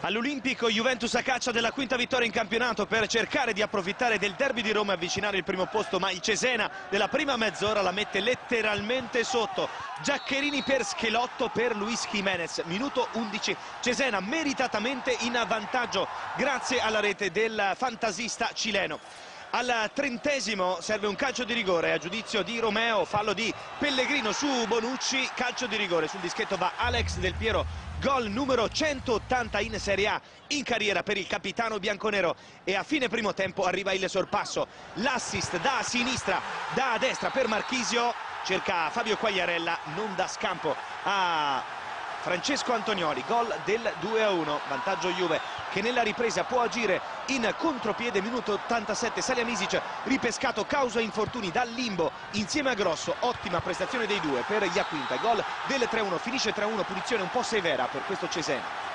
All'Olimpico Juventus a caccia della quinta vittoria in campionato per cercare di approfittare del derby di Roma e avvicinare il primo posto, ma il Cesena della prima mezz'ora la mette letteralmente sotto. Giaccherini per Schelotto per Luis Jimenez, minuto 11. Cesena meritatamente in vantaggio grazie alla rete del fantasista cileno. Al trentesimo serve un calcio di rigore a giudizio di Romeo, fallo di Pellegrino su Bonucci, calcio di rigore sul dischetto va Alex Del Piero, gol numero 180 in Serie A in carriera per il capitano bianconero e a fine primo tempo arriva il sorpasso, l'assist da sinistra, da destra per Marchisio, cerca Fabio Quagliarella, non dà scampo a Francesco Antonioli, gol del 2-1, vantaggio Juve che nella ripresa può agire in contropiede, minuto 87, Misic, ripescato causa infortuni dal limbo insieme a Grosso, ottima prestazione dei due per Iaquinta, gol del 3-1, finisce 3-1, punizione un po' severa per questo Cesena.